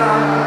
lugar.